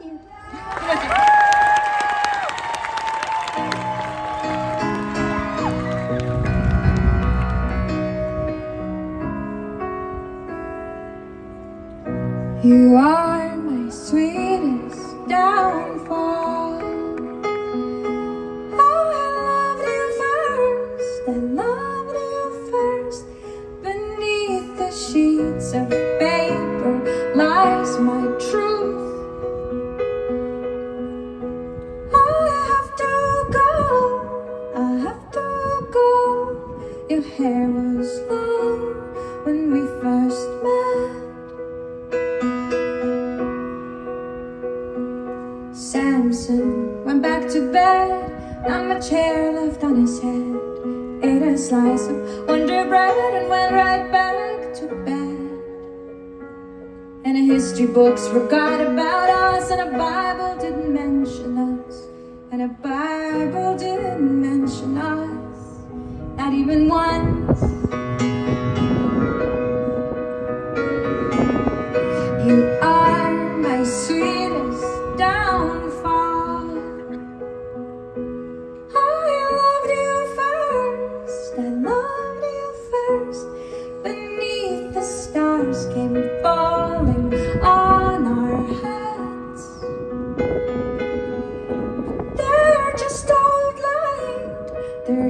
love you. You are my sweetest downfall. Oh, I loved you first. I loved you first. Beneath the sheets of when we first met. Samson went back to bed, not much hair left on his head. Ate a slice of Wonder Bread and went right back to bed. And the history books forgot about us, and a Bible didn't mention us. And a Bible didn't mention us, not even once.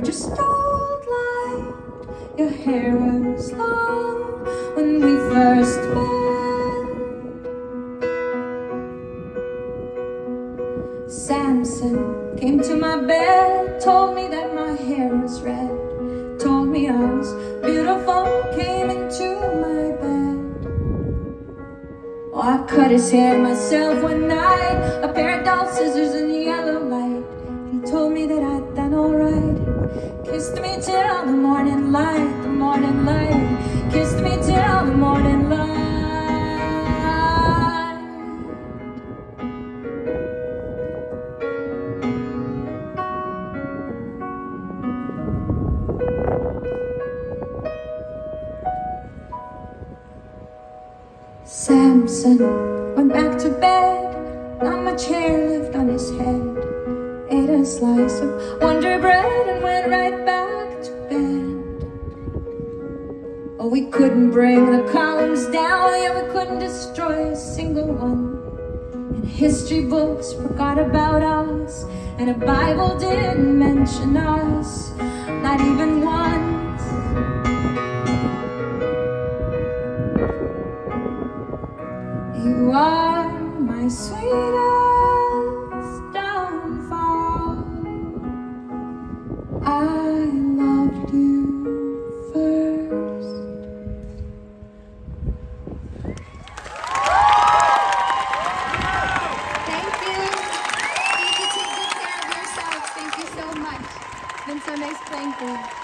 Just old light. Your hair was long when we first met. Samson came to my bed, told me that my hair was red, told me I was beautiful, came into my bed. Oh, I cut his hair myself one night, a pair of dull scissors in the yellow light. He told me that I'd done alright, kissed me till the morning light, the morning light, kissed me till the morning light. Samson went back to bed, not much hair left on his head. Ate a slice of Wonder Bread couldn't bring the columns down, yeah, we couldn't destroy a single one. And history books forgot about us, and a Bible didn't mention us, not even once. You are my sweetest so nice playing you.